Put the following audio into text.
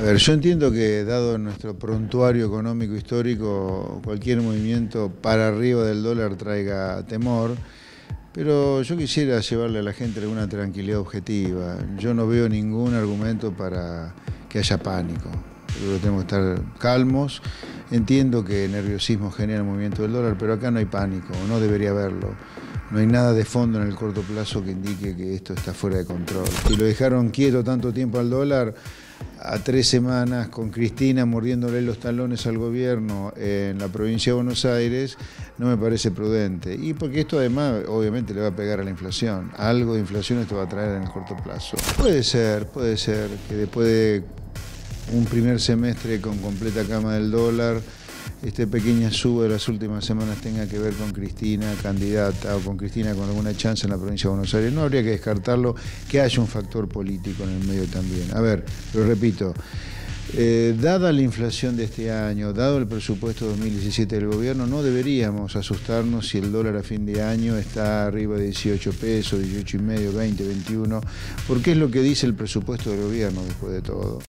A ver, yo entiendo que dado nuestro prontuario económico histórico, cualquier movimiento para arriba del dólar traiga temor, pero yo quisiera llevarle a la gente alguna tranquilidad objetiva. Yo no veo ningún argumento para que haya pánico. Creo que tenemos que estar calmos. Entiendo que nerviosismo genera el movimiento del dólar, pero acá no hay pánico, no debería haberlo. No hay nada de fondo en el corto plazo que indique que esto está fuera de control. Si lo dejaron quieto tanto tiempo al dólar, a tres semanas con Cristina mordiéndole los talones al gobierno en la provincia de Buenos Aires, no me parece prudente. Y porque esto además obviamente le va a pegar a la inflación. Algo de inflación esto va a traer en el corto plazo. Puede ser, puede ser que después de un primer semestre con completa cama del dólar, este pequeña suba de las últimas semanas tenga que ver con Cristina, candidata, o con Cristina con alguna chance en la provincia de Buenos Aires. No habría que descartarlo que haya un factor político en el medio también. A ver, lo repito. Eh, dada la inflación de este año, dado el presupuesto 2017 del gobierno, no deberíamos asustarnos si el dólar a fin de año está arriba de 18 pesos, 18 y medio, 20, 21, porque es lo que dice el presupuesto del gobierno después de todo.